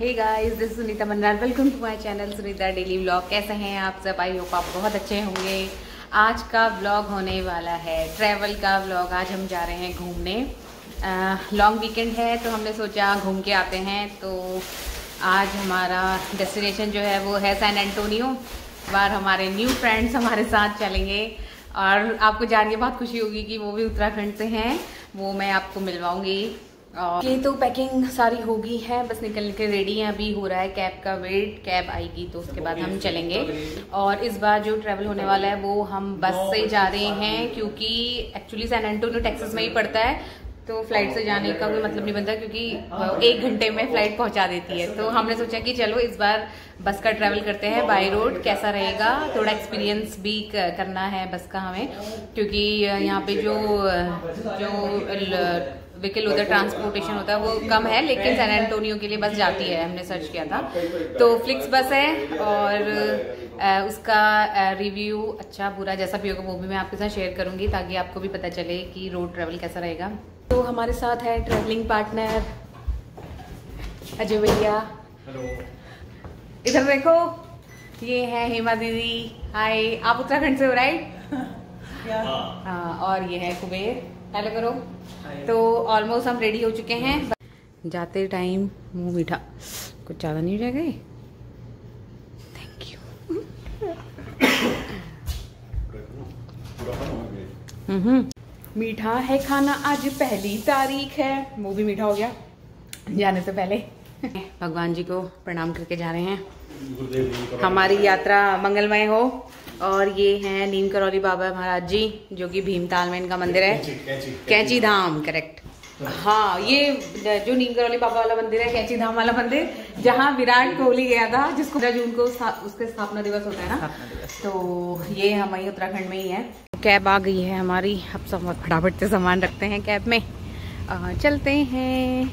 Hey guys this Sunita Mannar welcome to my channel Sunita daily vlog कैसे हैं आप सब? आई होप आप बहुत अच्छे होंगे। आज का व्लॉग होने वाला है ट्रैवल का व्लॉग आज हम जा रहे हैं घूमने। लॉन्ग वीकेंड है तो हमने सोचा घूम के आते हैं। तो आज हमारा डेस्टिनेशन जो है, वो है सैन एंटोनियो बार हमारे न्यू फ्रेंड्स हमारे साथ चलेंगे। और आपको जान के बहुत खुशी होगी कि वो भी उत्तराखंड से हैं। वो मैं आपको मिलवाऊँगी। ये तो पैकिंग सारी होगी है, बस निकलने के रेडी है, अभी हो रहा है कैब का वेट कैब आएगी तो उसके बाद हम चलेंगे। और इस बार जो ट्रैवल होने वाला है, वो हम बस से जा रहे हैं, क्योंकि एक्चुअली सैन एंटोनियो टेक्सास में ही पड़ता है तो फ़्लाइट से जाने का कोई मतलब नहीं बनता, क्योंकि एक घंटे में फ़्लाइट पहुँचा देती है। तो हमने सोचा कि चलो, इस बार बस का ट्रैवल करते हैं बाय रोड कैसा रहेगा? थोड़ा एक्सपीरियंस भी करना है बस का हमें, क्योंकि यहाँ पे जो जो व्हीकल उधर ट्रांसपोर्टेशन होता है वो कम है लेकिन सैन एंटोनियो के लिए बस जाती है हमने सर्च किया था। तो फ्लिक्स बस है और उसका रिव्यू अच्छा बुरा जैसा भी होगा वो भी मैं आपके साथ शेयर करूँगी ताकि आपको भी पता चले कि रोड ट्रेवल कैसा रहेगा। तो हमारे साथ है ट्रेवलिंग पार्टनर अजय भैया। इधर देखो ये है हेमा दीदी। हाय आप उत्तराखंड से हो राइट हाँ और ये है कुबेर। हेलो करो। तो ऑलमोस्ट हम रेडी हो चुके हैं। जाते टाइम मुँह मीठा। कुछ ज़्यादा नहीं रह गए थैंक यू हम्म। मीठा है खाना आज पहली तारीख है। वो भी मीठा हो गया। जाने से पहले। भगवान जी को प्रणाम करके जा रहे हैं। हमारी यात्रा मंगलमय हो। और ये है नीम करौली बाबा महाराज जी जो कि भीमताल में इनका मंदिर है। कैंची धाम। करेक्ट हाँ ये जो नीम करौली बाबा वाला मंदिर है कैंची धाम वाला मंदिर जहाँ विराट कोहली गया था जिसको जून को उसके स्थापना दिवस होता है ना? तो ये हमारी उत्तराखंड में ही है। कैब आ गई है हमारी। अब सब फटाफट से सामान रखते हैं कैब में। आ, चलते हैं।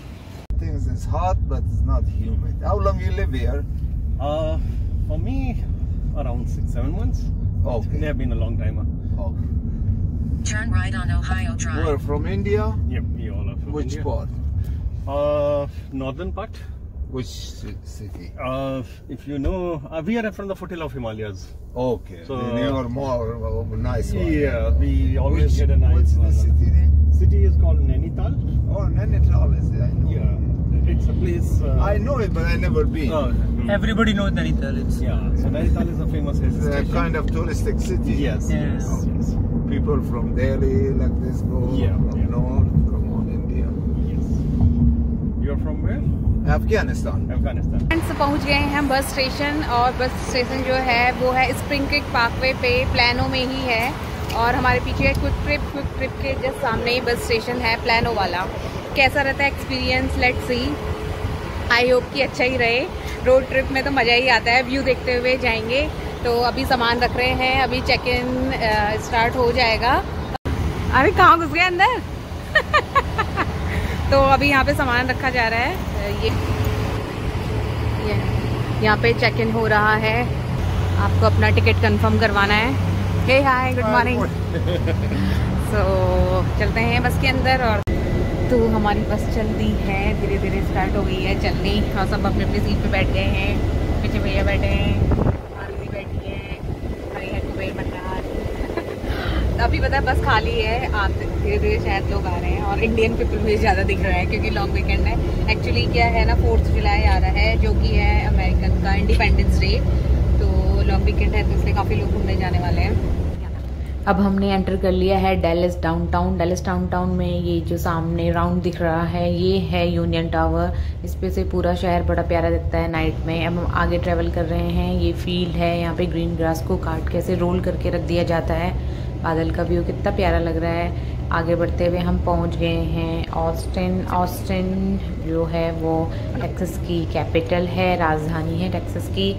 Hot, but it's not humid. How long you live here? Uh, for me, around six, seven months. Okay. They have been a long time. Okay. Turn right on Ohio Drive. We're from India. Yep, we all are from Which India. part? Uh, northern part. Which city? Uh, if you know, uh, we are from the foothill of Himalayas. Okay. So- then you are more of a nice one. Yeah, we always Which, get a nice what's the one. city name? City is called Nainital. Oh, Nainital is it? I know. Yeah, it's a place. Uh, I know it, but I never been. Oh, hmm. Everybody knows Nainital. It's Yeah, so Nainital is a famous hill it's a station. kind of touristic city. Yes, Yeah. yes, yes, People from Delhi, like this, go Yeah, from yeah. north, from all India. yes. You are from where? Afghanistan. Afghanistan. Friends पहुँच गए हैं bus station और bus station जो है वो है Spring Creek Parkway पे Plano में ही है और हमारे पीछे क्विक ट्रिप क्विक ट्रिप के जस्ट सामने ही बस स्टेशन है प्लानो वाला कैसा रहता है experience let see I hope कि अच्छा ही रहे. रोड ट्रिप में तो मज़ा ही आता है. व्यू देखते हुए जाएँगे. तो अभी सामान रख रहे हैं. अभी चेक इन स्टार्ट हो जाएगा. अरे कहाँ घुस गए अंदर? तो अभी यहाँ पे सामान रखा जा रहा है. ये ये यहाँ पे चेक इन हो रहा है. आपको अपना टिकट कंफर्म करवाना है. हे हाय गुड मॉर्निंग सो चलते हैं बस के अंदर और तो हमारी बस चल दी है धीरे धीरे स्टार्ट हो गई है चलनी। और सब अपने अपनी सीट पे बैठ गए हैं। पीछे भैया बैठे हैं, आरती बैठी है, हरी है कुबेर मन्नार अभी पता है बस खाली है आते धीरे धीरे शायद लोग आ रहे हैं और इंडियन पीपल भी ज़्यादा दिख रहा है क्योंकि लॉन्ग वीकेंड है। एक्चुअली क्या है ना फोर्थ जुलाई आ रहा है, जो कि है अमेरिकन का इंडिपेंडेंस डे तो लॉन्ग वीकेंड है तो इसलिए काफ़ी लोग घूमने जाने वाले हैं। अब हमने एंटर कर लिया है डेलिस डाउनटाउन डेलिस डाउनटाउन में ये जो सामने राउंड दिख रहा है, ये है यूनियन टावर इस पे से पूरा शहर बड़ा प्यारा दिखता है नाइट में. अब हम आगे ट्रेवल कर रहे हैं. ये फ़ील्ड है, यहाँ पे ग्रीन ग्रास को काट के ऐसे रोल करके रख दिया जाता है. बादल का व्यू कितना प्यारा लग रहा है. आगे बढ़ते हुए हम पहुँच गए हैं ऑस्टिन ऑस्टिन जो है वो टेक्सास की कैपिटल है, राजधानी है टेक्सास की.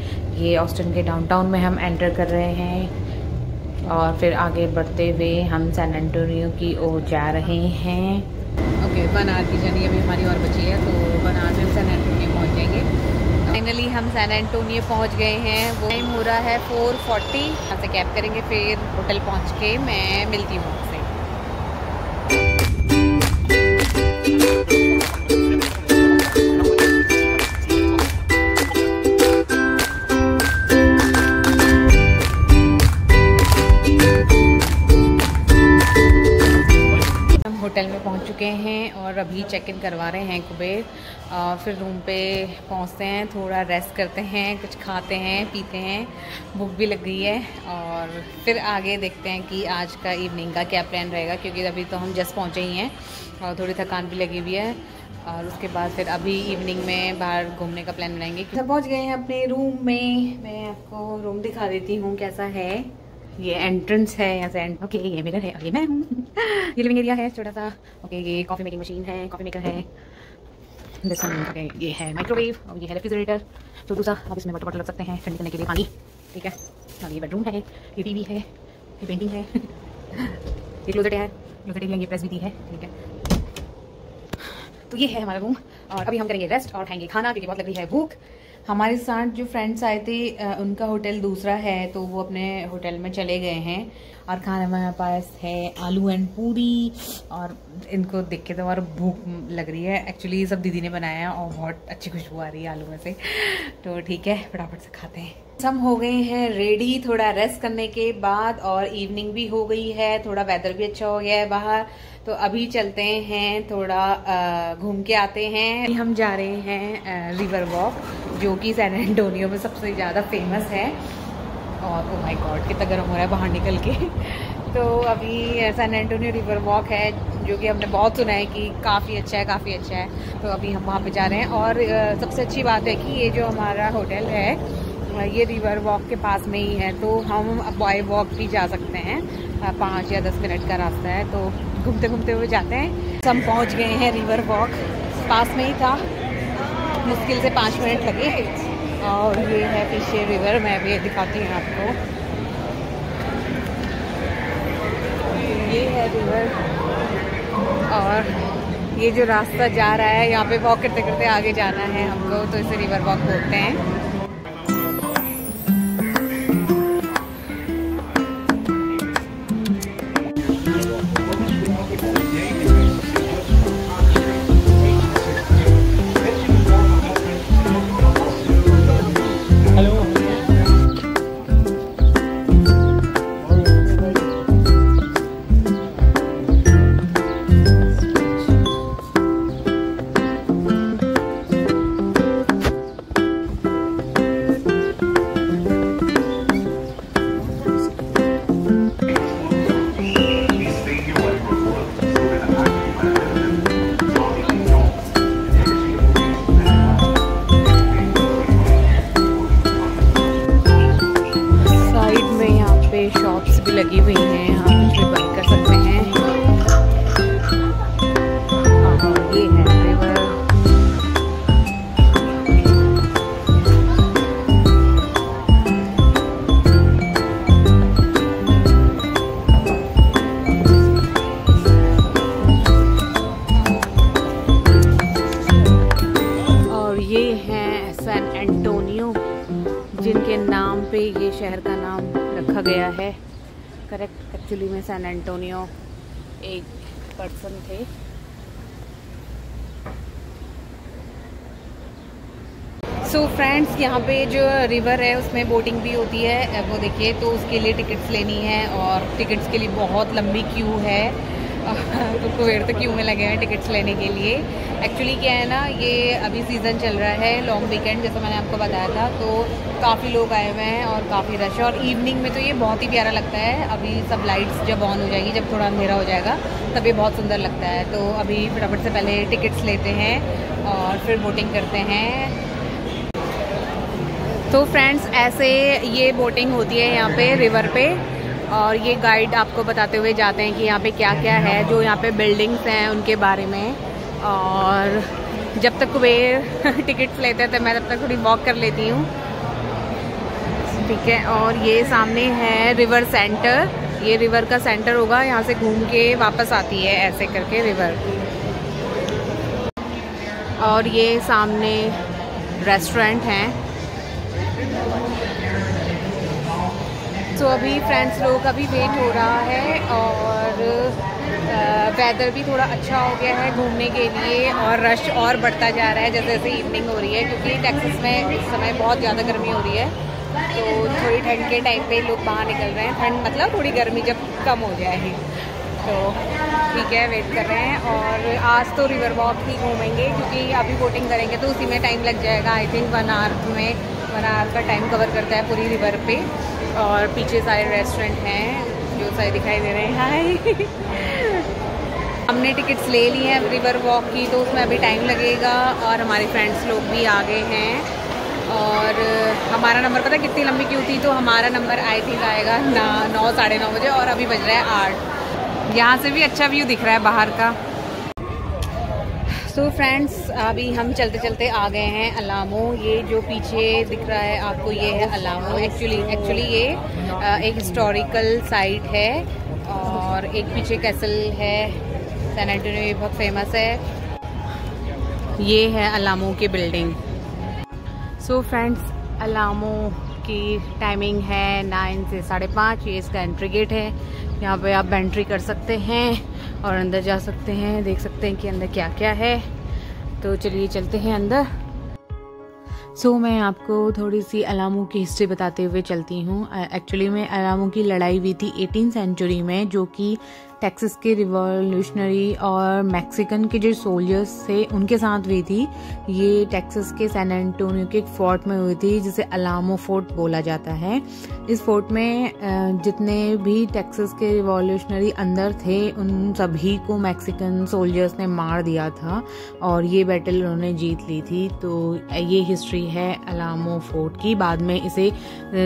ये ऑस्टिन के डाउनटाउन में हम एंटर कर रहे हैं. और फिर आगे बढ़ते हुए हम सैन एंटोनियो की ओर जा रहे हैं। ओके आवर की जर्नी अभी हमारी और बची है तो बनार में सैन एंटोनियो पहुँच जाएँगे। फाइनली हम सैन एंटोनियो पहुँच गए हैं। वो टाइम हो रहा है फोर फोर्टी यहाँ से कैब करेंगे, फिर होटल पहुँच के मैं मिलती हूँ आपसे। चुके हैं और अभी चेक इन करवा रहे हैं कुबेर। फिर रूम पे पहुँचते हैं, थोड़ा रेस्ट करते हैं, कुछ खाते हैं, पीते हैं। भूख भी लग गई है और फिर आगे देखते हैं कि आज का इवनिंग का क्या प्लान रहेगा, क्योंकि अभी तो हम जस्ट पहुँचे ही हैं और थोड़ी थकान भी लगी हुई है। और उसके बाद फिर अभी इवनिंग में बाहर घूमने का प्लान बनाएँगे। पहुँच गए हैं अपने रूम में। मैं आपको रूम दिखा देती हूँ कैसा है। ये एंट्रेंस है, यहाँ से ओके ये मिरर है और ये मैं हूँ। ये लिविंग एरिया है छोटा सा ओके ये कॉफ़ी मेकिंग मशीन है कॉफ़ी मेकर है। ओके ये है माइक्रोवेव और ये है रेफ्रिजरेटर तो दूसरा आप इसमें वाटर बॉटल रख सकते हैं, ठंडी करने के लिए पानी। ठीक है? और ये बेडरूम है, ये टीवी है, ये पेंटिंग है। ये क्लोजेट है क्लोजेट एरिया ये प्रेस भी दी है, ठीक है? तो ये है हमारा रूम और अभी हम करेंगे रेस्ट और खाएँगे खाना, क्योंकि बहुत लग रही है भूख। हमारे साथ जो फ्रेंड्स आए थे उनका होटल दूसरा है तो वो अपने होटल में चले गए हैं। और खाने में हमारे पास है आलू एंड पूरी, और इनको देख के तो और भूख लग रही है। एक्चुअली ये सब दीदी ने बनाया है और बहुत अच्छी खुशबू आ रही है आलू में से। तो ठीक है, फटाफट से खाते हैं। सब हो गए हैं रेडी थोड़ा रेस्ट करने के बाद और इवनिंग भी हो गई है, थोड़ा वेदर भी अच्छा हो गया है बाहर। तो अभी चलते हैं थोड़ा घूम के आते हैं। हम जा रहे हैं रिवर वॉक जो कि सैन एंटोनियो में सबसे ज़्यादा फ़ेमस है। और ओ माय गॉड कितना गर्म हो रहा है बाहर निकल के। तो अभी सैन एंटोनियो रिवर वॉक है, जो कि हमने बहुत सुना है कि काफ़ी अच्छा है, काफ़ी अच्छा है। तो अभी हम वहाँ पे जा रहे हैं। और सबसे अच्छी बात है कि ये जो हमारा होटल है ये रिवर वॉक के पास में ही है। तो हम बॉय वॉक भी जा सकते हैं पाँच या दस मिनट का रास्ता है। तो घूमते घूमते हुए जाते हैं। हम पहुँच गए हैं रिवर वॉक पास में ही था। मुश्किल से पाँच मिनट लगे। और ये है पीछे रिवर मैं भी दिखाती हूँ आपको। ये है रिवर और ये जो रास्ता जा रहा है, यहाँ पे वॉक करते करते आगे जाना है हमको तो इसे रिवर वॉक बोलते हैं। एक्चुअली में सैन एंटोनियो एक पर्सन थे। सो फ्रेंड्स यहाँ पे जो रिवर है, उसमें बोटिंग भी होती है। वो देखिए तो उसके लिए टिकट्स लेनी है और टिकट्स के लिए बहुत लंबी क्यू है। तो कुवेर तो क्यों में लगे हैं टिकट्स लेने के लिए? एक्चुअली क्या है ना, ये अभी सीज़न चल रहा है लॉन्ग वीकेंड जैसा मैंने आपको बताया था तो काफ़ी लोग आए हुए हैं और काफ़ी रश है। और इवनिंग में तो ये बहुत ही प्यारा लगता है, अभी सब लाइट्स जब ऑन हो जाएगी, जब थोड़ा अंधेरा हो जाएगा, तब ये बहुत सुंदर लगता है। तो अभी फटाफट से पहले टिकट्स लेते हैं और फिर बोटिंग करते हैं। तो फ्रेंड्स ऐसे ये बोटिंग होती है यहाँ पे रिवर पे। और ये गाइड आपको बताते हुए जाते हैं कि यहाँ पे क्या क्या है, जो यहाँ पे बिल्डिंग्स हैं उनके बारे में। और जब तक वे टिकट्स लेते हैं तो मैं तब तक थोड़ी वॉक कर लेती हूँ। ठीक है, और ये सामने है रिवर सेंटर ये रिवर का सेंटर होगा, यहाँ से घूम के वापस आती है, ऐसे करके रिवर और ये सामने रेस्टोरेंट हैं। सो so, अभी फ्रेंड्स लोग का भी वेट हो रहा है और वेदर भी थोड़ा अच्छा हो गया है घूमने के लिए और रश और बढ़ता जा रहा है जैसे जैसे इवनिंग हो रही है क्योंकि टेक्सिस में इस समय बहुत ज़्यादा गर्मी हो रही है। तो थोड़ी ठंड के टाइम पे लोग बाहर निकल रहे हैं। ठंड मतलब थोड़ी गर्मी जब कम हो जाएगी तो ठीक है वेट कर रहे हैं और आज तो रिवर वॉक ही घूमेंगे क्योंकि अभी बोटिंग करेंगे तो उसी में टाइम लग जाएगा आई थिंक वन आवर में। वन आवर का टाइम कवर करता है पूरी रिवर पे और पीछे सारे रेस्टोरेंट हैं, जो सारे दिखाई दे रहे हैं। हाय हमने टिकट्स ले ली हैं रिवर वॉक की तो उसमें अभी टाइम लगेगा और हमारे फ्रेंड्स लोग भी आ गए हैं। और हमारा नंबर पता कितनी लंबी क्यों थी? तो हमारा नंबर आई थिंक आएगा ना, नौ, साढ़े नौ बजे और अभी बज रहा है आठ। यहाँ से भी अच्छा व्यू दिख रहा है बाहर का। सो so फ्रेंड्स अभी हम चलते चलते आ गए हैं अलामो। ये जो पीछे दिख रहा है, आपको ये है अलामो। एक्चुअली एक्चुअली ये एक हिस्टोरिकल साइट है और एक पीछे कैसल है। सैन एंटोनियो ये बहुत फ़ेमस है। ये है अलामो की बिल्डिंग सो फ्रेंड्स अलामो की टाइमिंग है नाइन से साढ़े पाँच ये इसका एंट्री गेट है। यहाँ पे आप एंट्री कर सकते हैं और अंदर जा सकते हैं देख सकते हैं कि अंदर क्या क्या है। तो चलिए चलते हैं अंदर। सो so, मैं आपको थोड़ी सी अलामों की हिस्ट्री बताते हुए चलती हूँ। एक्चुअली में अलामू की लड़ाई हुई थी एटीन सेंचुरी में जो कि टेक्सास के रिवॉल्यूशनरी और मैक्सिकन के जो सोल्जर्स थे, उनके साथ हुई थी। ये टेक्सास के सैन एंटोनियो के एक फोर्ट में हुई थी, जिसे अलामो फोर्ट बोला जाता है। इस फोर्ट में जितने भी टेक्सास के रिवॉल्यूशनरी अंदर थे, उन सभी को मैक्सिकन सोल्जर्स ने मार दिया था और ये बैटल उन्होंने जीत ली थी। तो ये हिस्ट्री है अलामो फोर्ट की। बाद में इसे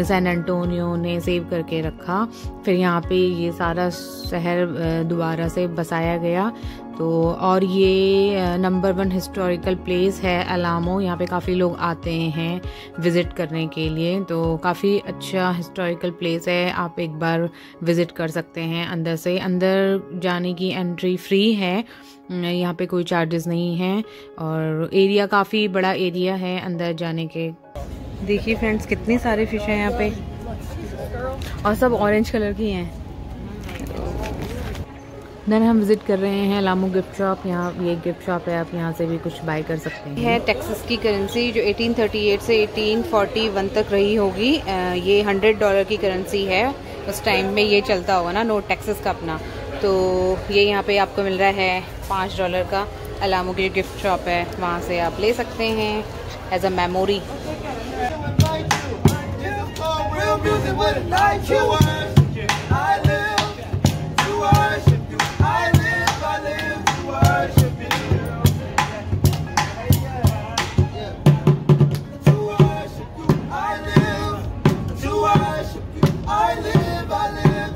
सैन एंटोनियो ने सेव करके रखा। फिर यहाँ पे ये सारा शहर दोबारा से बसाया गया। तो और ये नंबर वन हिस्टोरिकल प्लेस है अलामो यहाँ पे काफ़ी लोग आते हैं विज़िट करने के लिए। तो काफ़ी अच्छा हिस्टोरिकल प्लेस है। आप एक बार विज़िट कर सकते हैं अंदर से। अंदर जाने की एंट्री फ्री है। यहाँ पे कोई चार्जेस नहीं हैं। और एरिया काफ़ी बड़ा एरिया है अंदर जाने के। देखिए फ्रेंड्स कितनी सारी फ़िश हैं यहाँ पे। और सब ऑरेंज कलर की हैं। देन हम विज़िट कर रहे हैं लामू गिफ्ट शॉप यहाँ ये गिफ्ट शॉप है आप यहाँ से भी कुछ बाय कर सकते हैं है टेक्सास की करेंसी जो 1838 से 1841 तक रही होगी ये 100 डॉलर की करेंसी है उस टाइम में ये चलता होगा ना नोट टेक्सास का अपना तो ये यहाँ पे आपको मिल रहा है पाँच डॉलर का अलामू की गिफ्ट शॉप है वहाँ से आप ले सकते हैं as a memory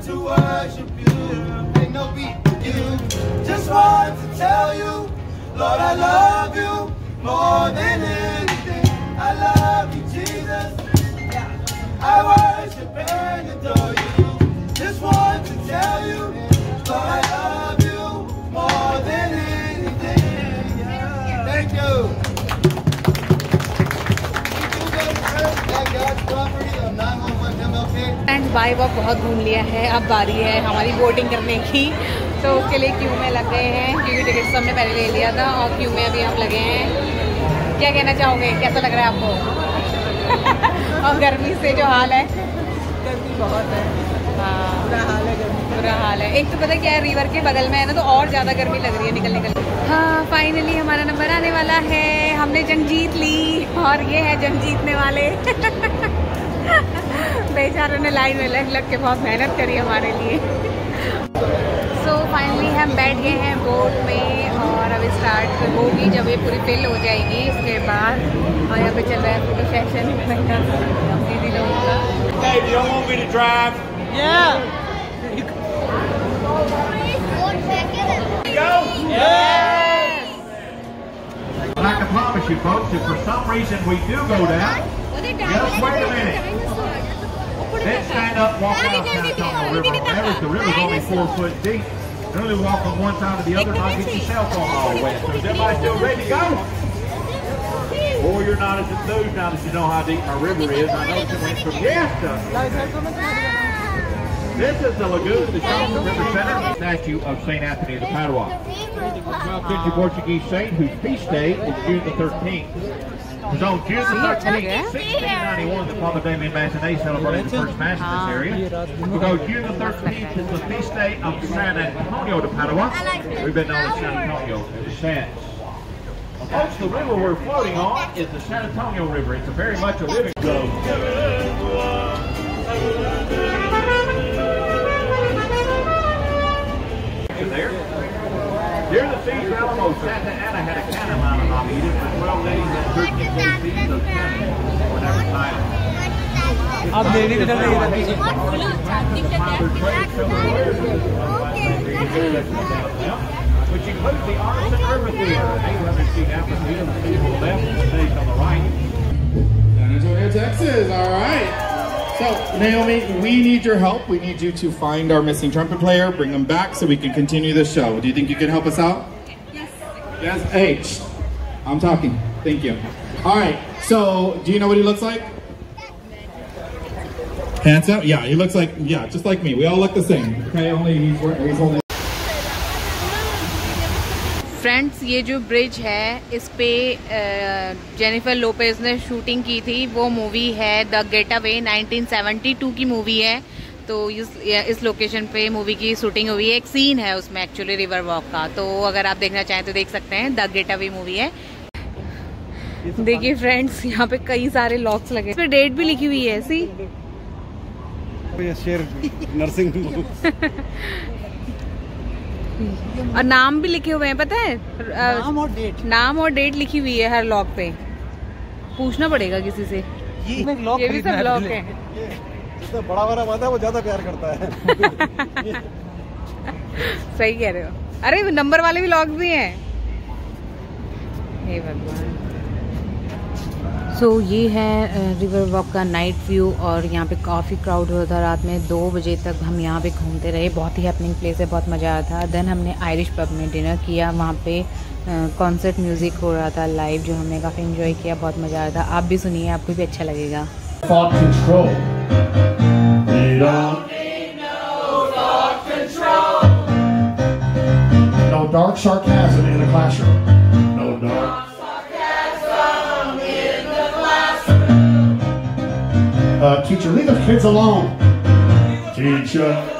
to worship you. Ain't no beat you. Just want to tell you, Lord, I love you more than anything. I love you, Jesus. And by walk बहुत घूम लिया है। अब बारी है हमारी बोटिंग करने की। तो उसके लिए क्यू में लग गए हैं क्योंकि टिकट हमने पहले ले लिया था और क्यू में अभी हम लगे हैं। क्या कहना चाहोगे? कैसा लग रहा है आपको? और गर्मी से जो हाल है? गर्मी बहुत है। हाँ। बुरा हाल है गर्मी बुरा हाल है। एक तो पता क्या है रिवर के बगल में है ना तो और ज़्यादा गर्मी लग रही है निकल निकल हाँ फाइनली हमारा नंबर आने वाला है। हमने जंग जीत ली और ये है जंग जीतने वाले। बेचारों ने लाइन में लग लग के बहुत मेहनत करी हमारे लिए सो so, फाइनली हम बैठ गए हैं बोट में और अभी स्टार्ट होगी जब ये पूरी फिल हो जाएगी इसके बाद और यहाँ पे चल रहा है फ़ोटो सेशन दीदी लोगों का Hey, do y'all want me to drive? Yeah. Go? Yes! And I can promise you folks, if for some reason we do go down, just wait a minute. Then stand up, walk out San Antonio River. Average, the river's only four foot deep. Really walk from one side to the other, not get your cell phone all wet. So is everybody still ready to go? Or you're not as enthused now that you know how deep our river is. I know it went from yes to this is the lagoon, the Charleston River Center, statue of St. Anthony of the Padua. Malkinji Portuguese saint whose feast day is June the 13th. It on June the 13th, 1691, the Father Damien Massenet celebrated the first Mass in this area. Because June the 13th is the feast day of San Antonio de Padua. We've been known as San Antonio ever since. Folks, the river we're floating on is the San Antonio River. It's very much a living. Go. Santa Ana had a cannon mounted on Edith for 12 days and 13 full seasons of cannon were never silent. आप मेरी भी कर रही है पीछे Which includes the Arlington River Theater, an 800 seat amphitheater, the seat on the left and the stage on the right. San Antonio, Texas. All right. So, Naomi, we need your help. We need you to find our missing trumpet player, bring him back so we can continue the show. Do you think you can help us out? Yes. Yes. Hey, shh. I'm talking. Thank you. All right. So, do you know what he looks like? Handsome? Yeah, he looks like, yeah, just like me. We all look the same. Okay, only he's, wearing- he's holding. Friends ये जो bridge है इस पे Jennifer Lopez ने shooting की थी वो movie है द गेट अवे 1972 की मूवी है तो इस इस लोकेशन पे मूवी की शूटिंग हुई है। एक सीन है उसमें एक्चुअली रिवर वॉक का। तो अगर आप देखना चाहें तो देख सकते हैं। द गेट अवे मूवी है। देखिए फ्रेंड्स यहाँ पे कई सारे लॉक्स लगे। इस पे डेट भी लिखी हुई है सी शेर नर्सिंग और नाम भी लिखे हुए हैं पता है? नाम और डेट नाम और डेट लिखी हुई है हर लॉक पे। पूछना पड़ेगा किसी से। ये ये भी सब लॉक है। जितना बड़ा बड़ा वादा है वो ज़्यादा प्यार करता है। सही कह रहे हो। अरे नंबर वाले भी लॉक भी हैं। हे भगवान। सो ये है रिवर वॉक का नाइट व्यू और यहाँ पे काफ़ी क्राउड हुआ था रात में। दो बजे तक हम यहाँ पे घूमते रहे। बहुत ही हैपनिंग प्लेस है बहुत मज़ा आया था। देन हमने आयरिश पब में डिनर किया। वहाँ पे कॉन्सर्ट म्यूज़िक हो रहा था लाइव जो हमने काफ़ी इन्जॉय किया बहुत मज़ा आया था। आप भी सुनिए आपको भी अच्छा लगेगा। Don't need no thought control. No dark sarcasm in the classroom. No dark sarcasm in the classroom. Uh, teacher, leave the kids alone. Teacher.